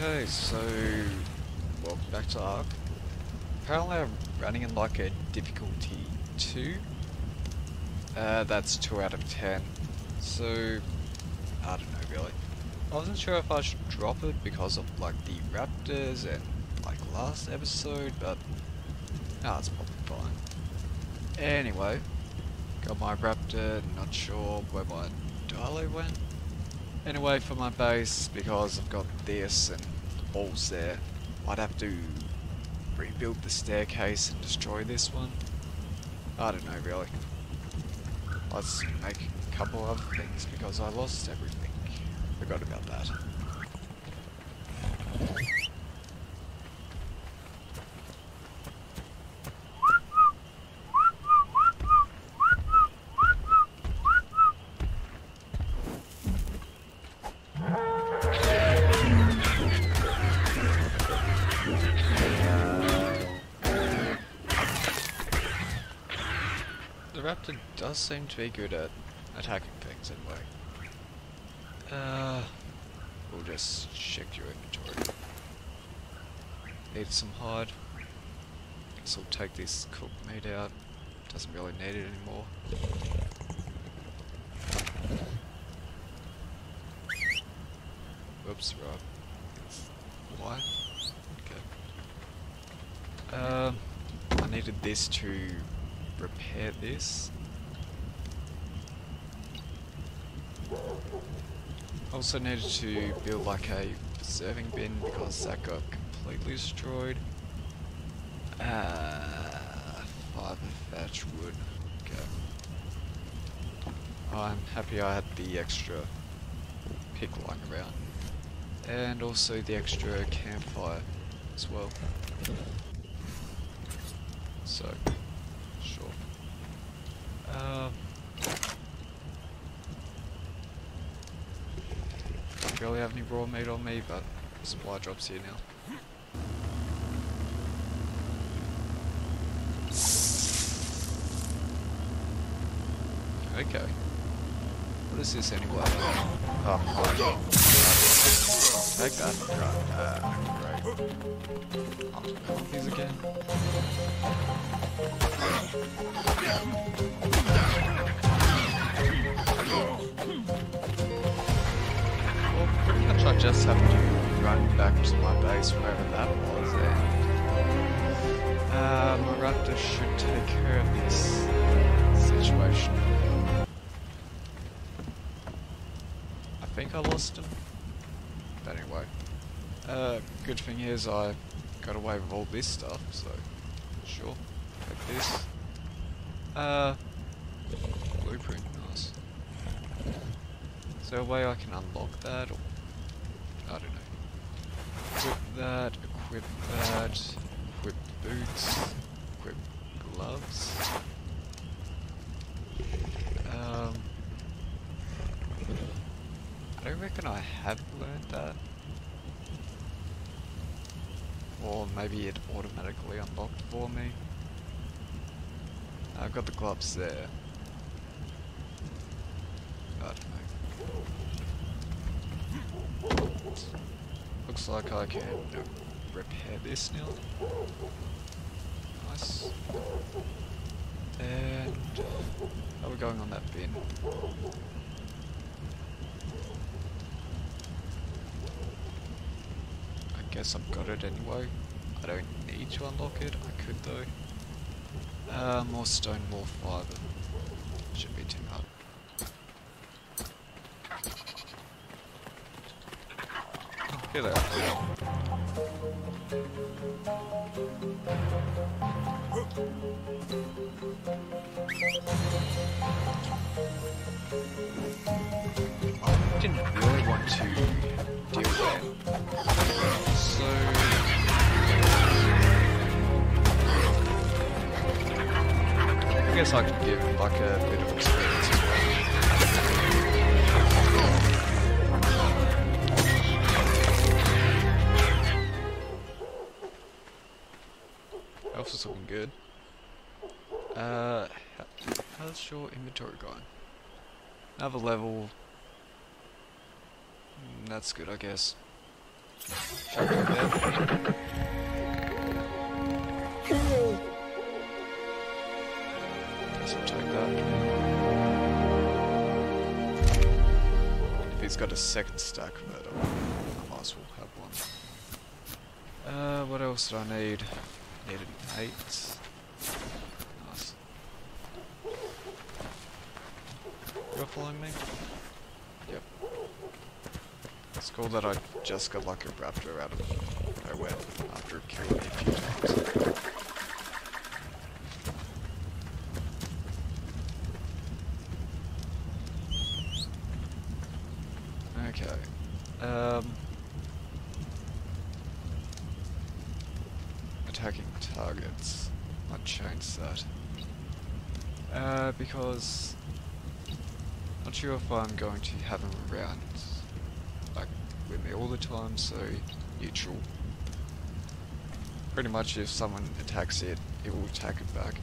Okay, so welcome back to Ark. Apparently I'm running in like a difficulty 2. Uh, that's 2 out of 10. So, I don't know really. I wasn't sure if I should drop it because of like the raptors and like last episode, but nah, it's probably fine. Anyway, got my raptor, not sure where my Dilo went. Anyway, for my base, because I've got this and walls there, I'd have to rebuild the staircase and destroy this one. I don't know really. Let's make a couple other things because I lost everything. Forgot about that. Raptor does seem to be good at attacking things anyway. Uh, we'll just check your inventory. Need some hide. Guess I'll take this cooked meat out. Doesn't really need it anymore. Whoops, right. Why? Okay. Um, I needed this to repair this. Also needed to build like a preserving bin because that got completely destroyed. Uh, five thatch wood. Okay. I'm happy I had the extra pick lying around. And also the extra campfire as well. So, sure. Um, don't really have any raw meat on me, but supply drops here now. Okay. What is this anyway? Oh, right. Take that. Right. Uh, great. Oh, Compies again. Just have to run back to my base wherever that was and uh, my raptor should take care of this situation. I think I lost him. But anyway. Uh, good thing is I got away with all this stuff, so sure. Take this. Uh, blueprint, nice. Is there a way I can unlock that, I don't know. Equip that, equip that, equip boots, equip gloves. Um, I don't reckon I have learned that. Or maybe it automatically unlocked for me. I've got the gloves there. I don't know. Looks like I can uh, repair this now. Nice. And how are we going on that bin? I guess I've got it anyway. I don't need to unlock it. I could though. Uh, more stone, more fiber. Should be too hard. Get out. I didn't really want to deal with that. So... I guess I could give like a bit of experience your inventory going? Another level. Mm, That's good, I guess. Guess I'll take that. If he's got a second stack of it, I might as well have one. Uh, what else do I need? Need an 8. Nice. You're following me? Yep. It's cool that I just got like a raptor out of nowhere after killing me a few times. Okay. Um, attacking targets. I changed that. Uh, because not sure if I'm going to have him around like with me all the time, so neutral. Pretty much if someone attacks it, it will attack it back.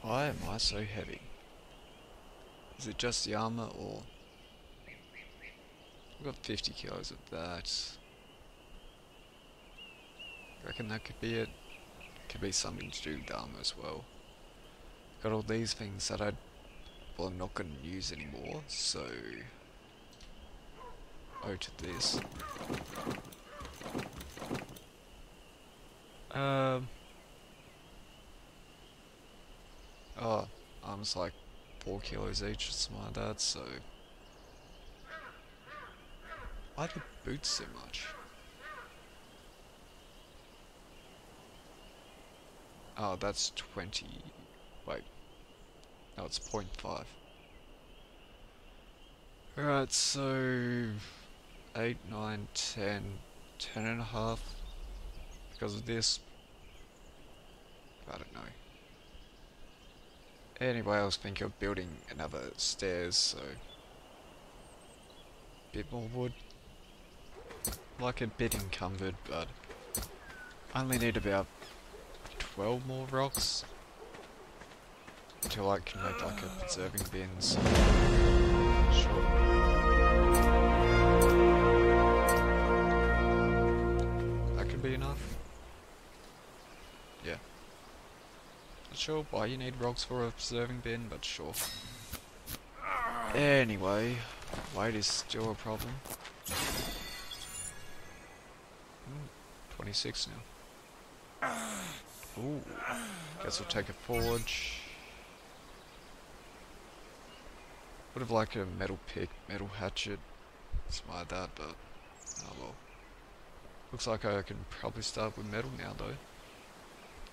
Why am I so heavy? Is it just the armor or... I've got 50 kilos of that. Reckon that could be it. Could be something to do with as well. Got all these things that I... Well, I'm not going to use anymore, so... Oh, to this. Um... Oh, arm's like 4 kilos each or something like that, so... Why the boots so much? Oh, that's 20... Wait. No, it's 0.5. Alright, so... 8, 9, 10, 10 and a half. Because of this. I don't know. Anyway, I was thinking of building another stairs, so... Bit more wood. Like a bit encumbered, but... Only need about 12 more rocks. Until I can make like a preserving bins. Sure. That could be enough. Yeah. Not sure why you need rocks for a preserving bin, but sure. Anyway, weight is still a problem. Hmm, 26 now. Ooh. Guess we'll take a forge. Would have liked a metal pick, metal hatchet, something that, but oh well. Looks like I can probably start with metal now though.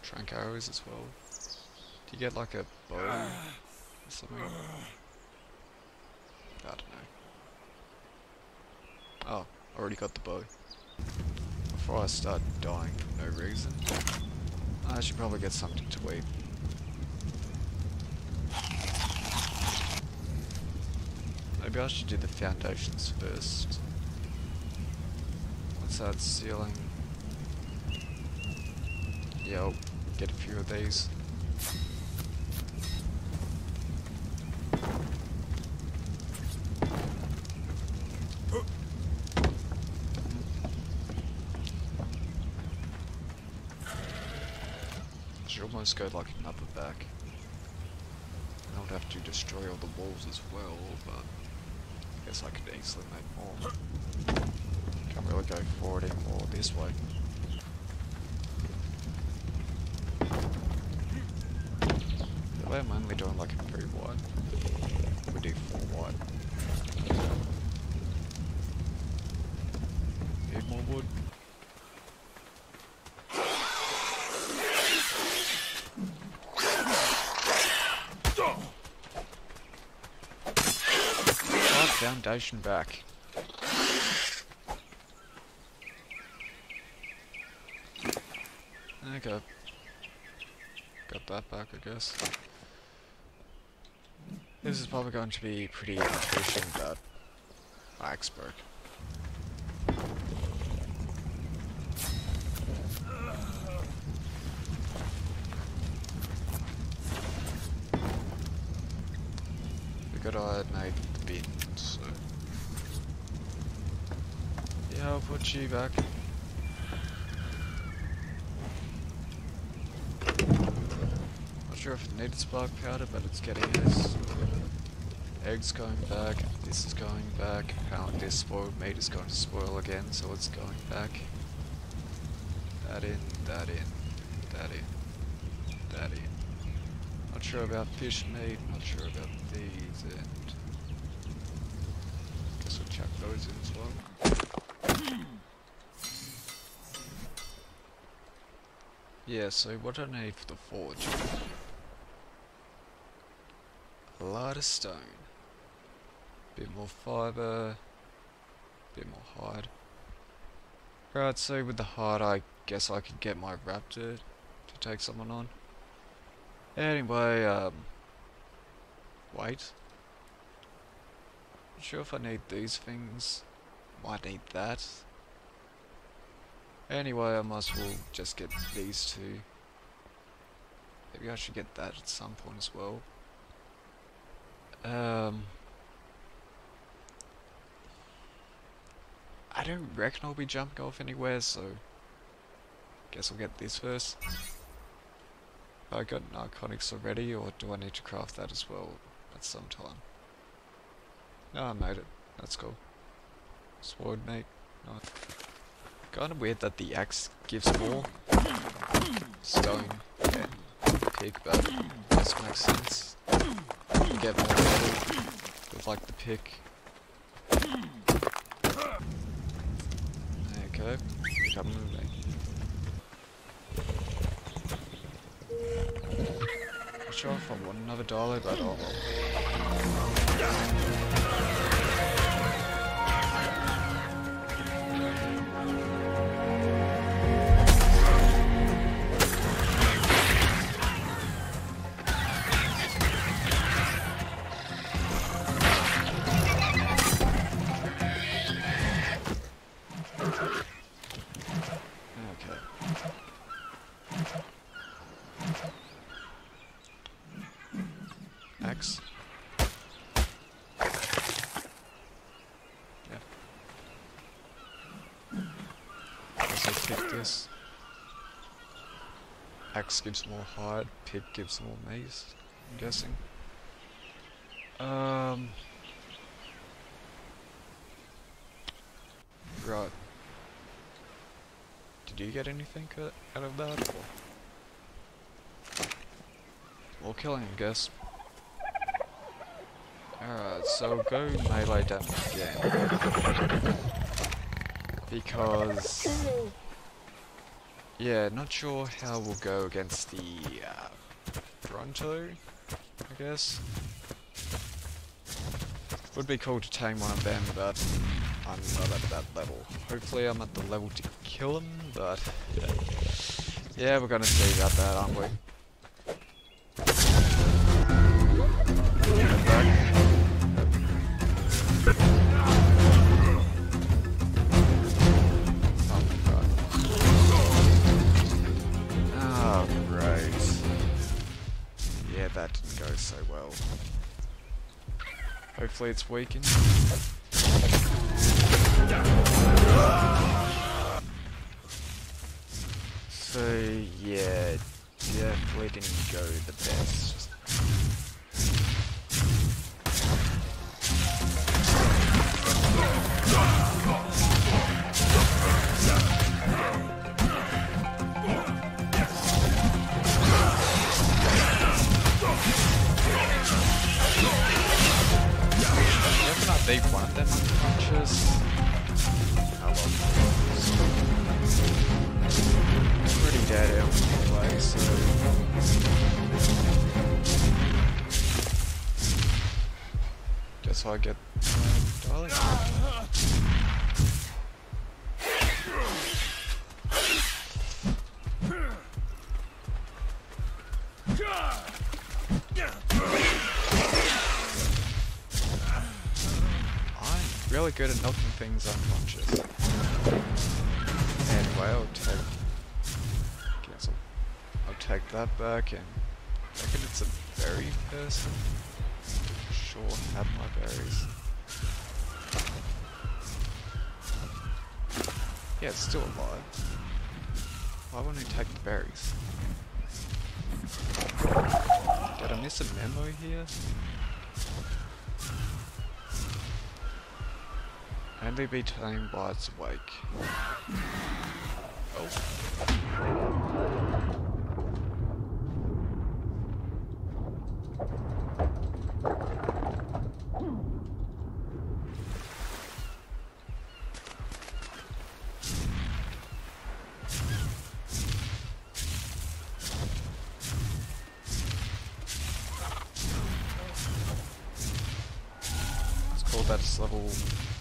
Tranq arrows as well. Do you get like a bow or something? I don't know. Oh, already got the bow. Before I start dying for no reason. I should probably get something to eat. Maybe I should do the foundations first. What's that ceiling? Yeah, I'll get a few of these. Should almost go like another back. I would have to destroy all the walls as well, but I guess I could easily make more. Can't really go forward anymore this way. The way I'm only doing like a three wide. We do four wide. Need more wood. Right foundation back. Okay. Got that back, I guess. This is probably going to be pretty efficient, but broke. forgot I made the bin, so... Yeah, I'll put you back. Not sure if it needed spark powder, but it's getting. Eggs going back, this is going back, apparently this spoiled meat is going to spoil again, so it's going back. That in, that in, that in, that in. Not sure about fish meat, not sure about these, and... Guess we'll chuck those in as well. Yeah, so what do I need for the forge? A lot of stone. Bit more fibre. Bit more hide. Right, so with the hide I guess I could get my raptor to take someone on. Anyway, um... Wait. Not sure if I need these things. Might need that. Anyway, I might as well just get these two. Maybe I should get that at some point as well. Um... I don't reckon I'll be jumping off anywhere, so... Guess I'll get this first. I got narcotics already, or do I need to craft that as well at some time? No, I made it. That's cool. Sword mate. Nice. Kinda weird that the axe gives more stone than pick, but this makes sense. You get more metal with like the pick. Okay, come me. Not sure if I want another dollar, but oh well. Guess this. Axe gives more hide, pick gives more mace, I'm guessing. Um Right. Did you get anything out of that? Or? More killing, I guess. Alright, so go melee damage again. Because... Yeah, not sure how we'll go against the uh, Bronto, I guess. Would be cool to tame one of them, but I'm not at that level. Hopefully I'm at the level to kill him, but yeah. Yeah, we're gonna see about that, aren't we? So well. Hopefully it's weakened. So yeah, definitely didn't go the best. Them unconscious. Pretty dead anyway, so. Guess I get uh, darling. Really good at knocking things unconscious. Anyway, I'll take. Guess I'll, take that back and. I reckon it's a berry person. sure have my berries. Yeah, it's still alive. Why wouldn't we take the berries? Did I miss a memo here? Only be tamed by its wake. Oh. Let's call that level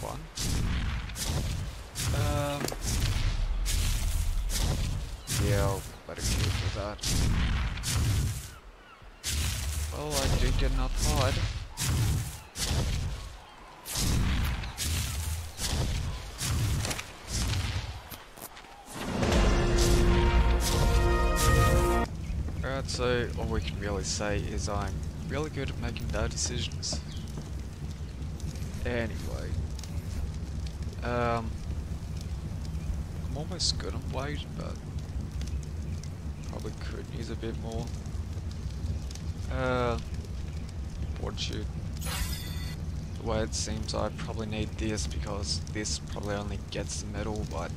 21. Um, yeah, I'll it keep with that. Well, I did get enough hide. Alright, so all we can really say is I'm really good at making bad decisions. Anyway. Um, I'm almost good on weight, but probably could use a bit more. Uh, fortitude. The way it seems I probably need this because this probably only gets the metal, but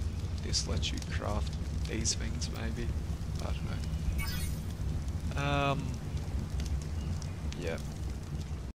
this lets you craft these things maybe. I don't know. Um, yeah.